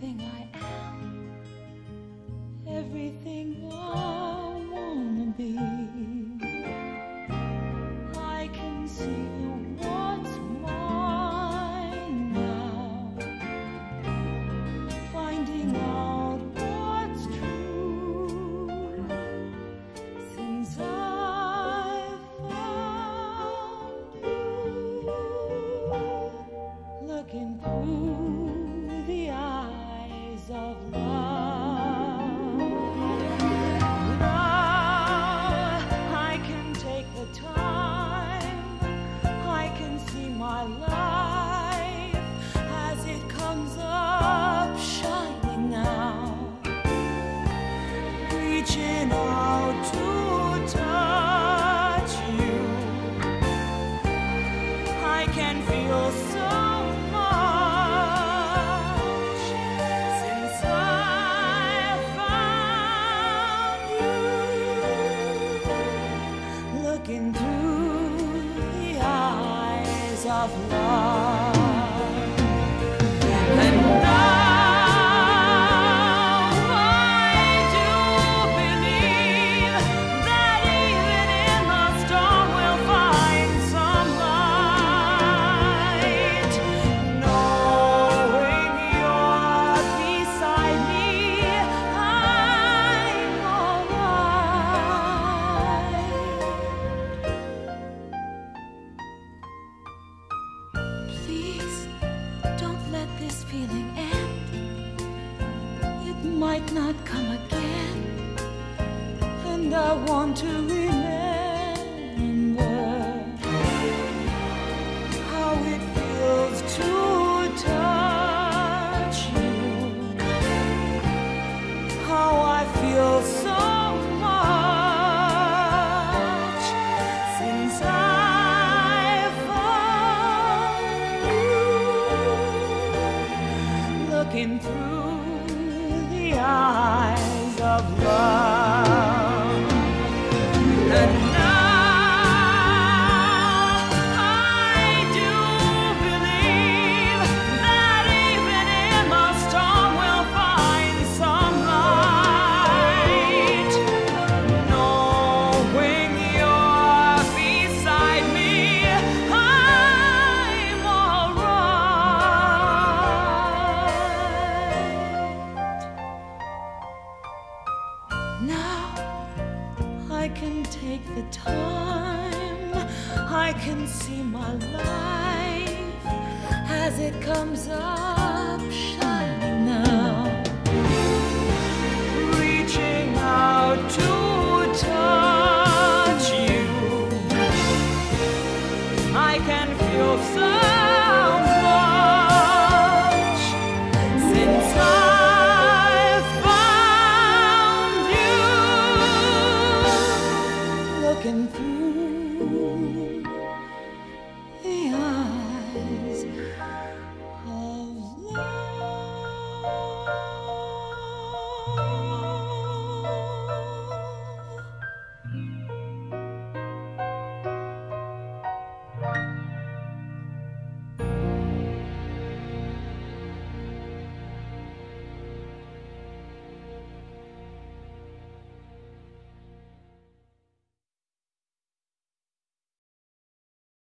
everything I am, everything I wanna be. I can see what's mine now, finding out what's true since I've found you. Looking through the eyes of love. Through the eyes of love. Feeling end. It might not come again. And I want to remember Looking through the eyes of love. Take the time, I can see my life as it comes up